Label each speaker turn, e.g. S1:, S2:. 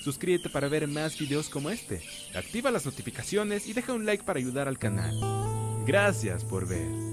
S1: suscríbete para ver más videos como este, activa las notificaciones y deja un like para ayudar al canal. Gracias por ver.